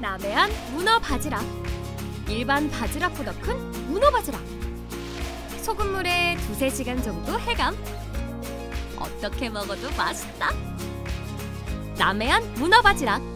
남해안 문어 바지락. 일반 바지락보다 큰 문어 바지락. 소금물에 두세 시간 정도 해감. 어떻게 먹어도 맛있다. 남해안 문어 바지락.